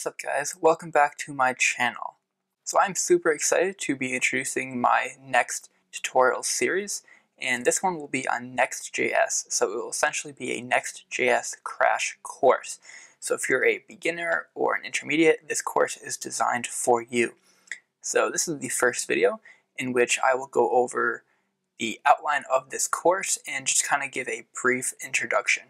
What's up guys, welcome back to my channel. So I'm super excited to be introducing my next tutorial series and this one will be on Next.js. So it will essentially be a Next.js crash course. So if you're a beginner or an intermediate, this course is designed for you. So this is the first video in which I will go over the outline of this course and just kind of give a brief introduction.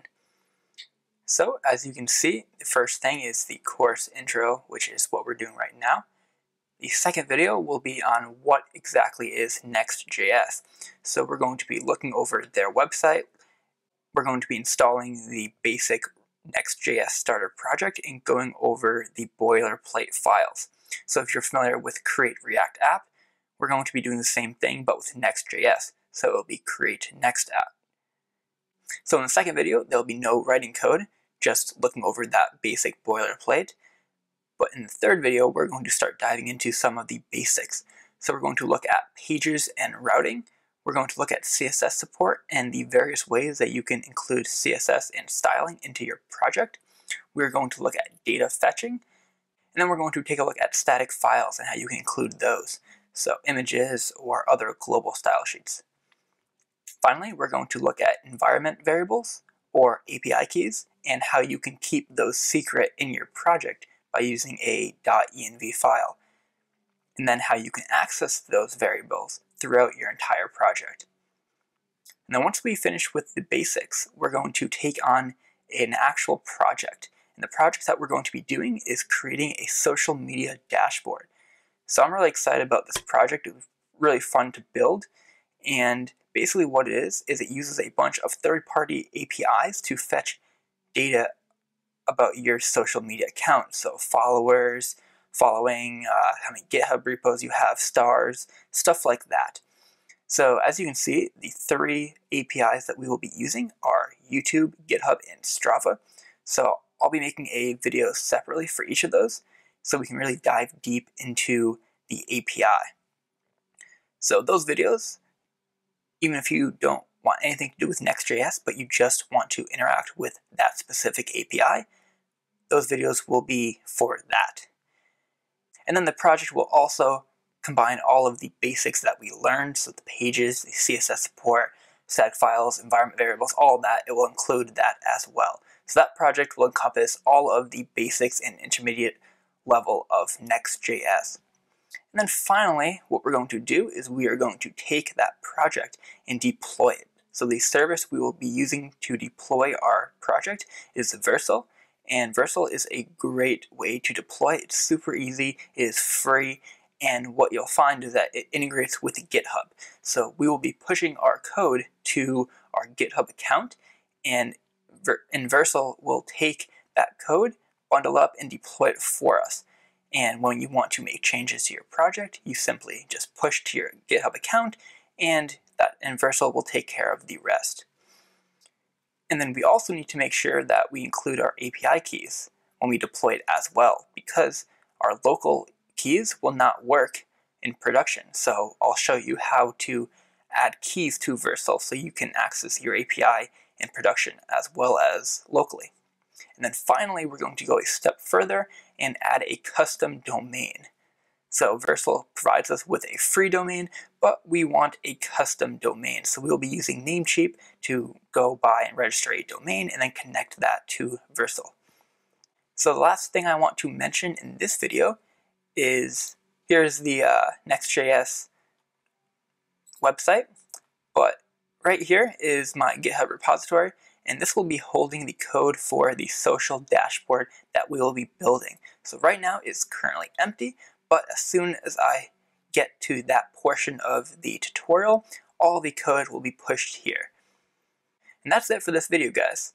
So as you can see, the first thing is the course intro, which is what we're doing right now. The second video will be on what exactly is Next.js. So we're going to be looking over their website. We're going to be installing the basic Next.js starter project and going over the boilerplate files. So if you're familiar with Create React App, we're going to be doing the same thing but with Next.js. So it'll be Create Next App. So in the second video, there'll be no writing code, just looking over that basic boilerplate. But in the third video, we're going to start diving into some of the basics. So we're going to look at pages and routing. We're going to look at CSS support and the various ways that you can include CSS and styling into your project. We're going to look at data fetching. And then we're going to take a look at static files and how you can include those. So images or other global style sheets. Finally, we're going to look at environment variables or API keys and how you can keep those secret in your project by using a .env file, and then how you can access those variables throughout your entire project. And then once we finish with the basics, we're going to take on an actual project. And the project that we're going to be doing is creating a social media dashboard. So I'm really excited about this project. It was really fun to build. And basically what it is, is it uses a bunch of third-party APIs to fetch data about your social media account. So followers, following, uh, how many GitHub repos you have, stars, stuff like that. So as you can see, the three APIs that we will be using are YouTube, GitHub, and Strava. So I'll be making a video separately for each of those so we can really dive deep into the API. So those videos, even if you don't want anything to do with Next.js, but you just want to interact with that specific API, those videos will be for that. And then the project will also combine all of the basics that we learned, so the pages, the CSS support, static files, environment variables, all that, it will include that as well. So that project will encompass all of the basics and intermediate level of Next.js. And then finally, what we're going to do is we are going to take that project and deploy it. So the service we will be using to deploy our project is Vercel, and Vercel is a great way to deploy. It's super easy, it is free, and what you'll find is that it integrates with GitHub. So we will be pushing our code to our GitHub account, and, Ver and Vercel will take that code, bundle up, and deploy it for us. And when you want to make changes to your project, you simply just push to your GitHub account, and that and Vercel will take care of the rest. And then we also need to make sure that we include our API keys when we deploy it as well, because our local keys will not work in production. So I'll show you how to add keys to Vercel so you can access your API in production as well as locally. And then finally, we're going to go a step further and add a custom domain. So Vercel provides us with a free domain, but we want a custom domain. So we'll be using Namecheap to go buy and register a domain and then connect that to Vercel. So the last thing I want to mention in this video is here's the uh, Next.js website, but right here is my GitHub repository, and this will be holding the code for the social dashboard that we will be building. So right now it's currently empty, but as soon as I get to that portion of the tutorial, all the code will be pushed here. And that's it for this video, guys.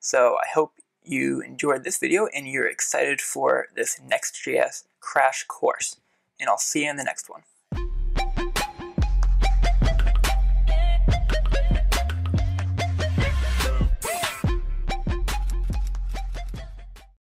So I hope you enjoyed this video and you're excited for this Next.js crash course. And I'll see you in the next one.